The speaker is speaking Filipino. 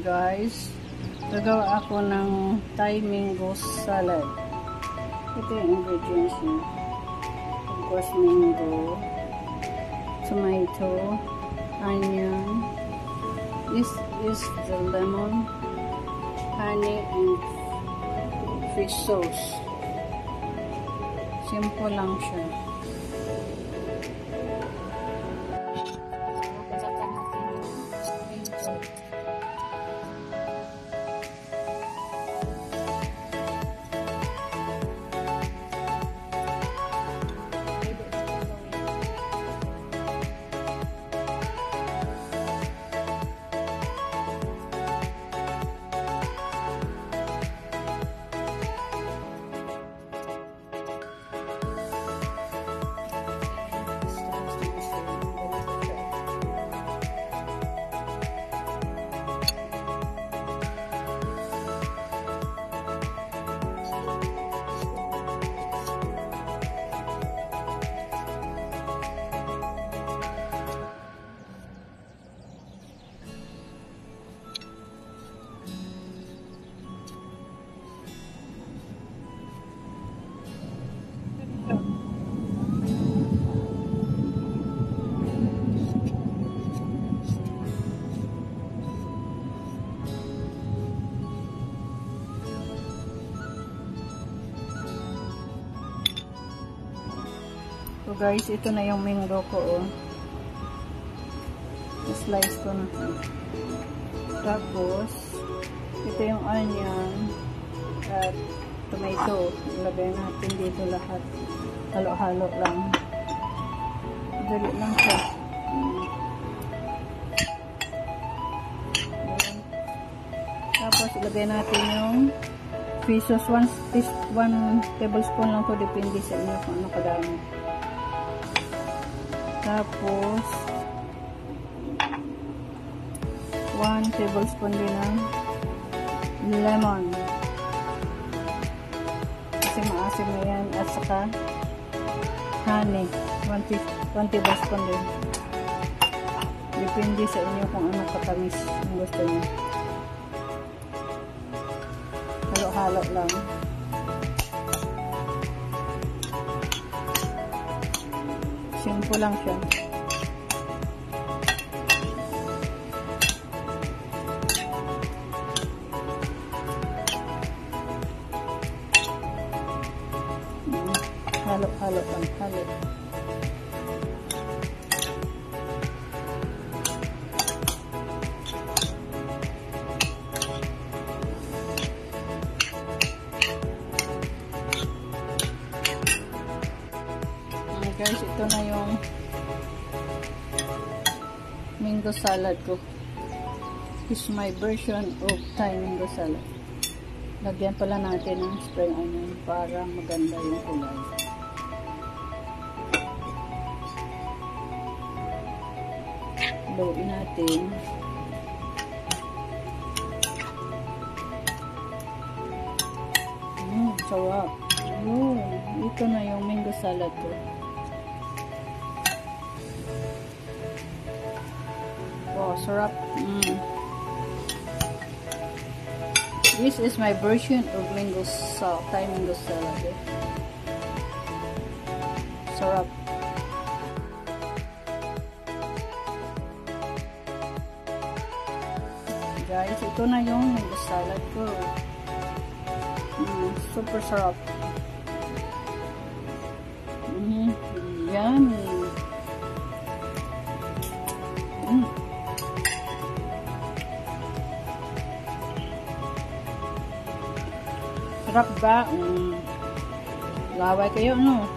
guys gagawa ako ng Thai mango salad. Ito yung ingredients niya. Of course mango tomato onion. This is the lemon honey and fish sauce. Simple lang siya So guys, ito na yung mango ko oh. Slice ko na. Tapos, ito yung onion at tomato. Ilagay natin dito lahat. Halo-halo lang. Dali lang siya. Tapos, ilagay natin yung pesos. 1 tablespoon lang ko. Depende sa inyo kung ano kadami. Tapos, 1 tablespoon din ng lemon. Kasi maasim na yan. At saka, honey. 1 tablespoon din. Depende sa inyo kung ano katamis ang gusto niyo. Halo-halo lang. Simple lang siya. Halo-halo lang. Halo. Guys, ito na yung mango salad ko. This is my version of Thai mango salad. Lagyan pala natin ng spring onion para maganda yung kulay. Haluin natin. Mmm, sarap. Yun. Ito na yung mango salad ko. Wow, sarap. Mm. This is my version of mango salt, Thai mango salad. Eh. Sarap. Guys, ito na yung mango salad ko. Mm, super sarap. Mm, yummy. Sarap ba? Mm. Laway kayo, no?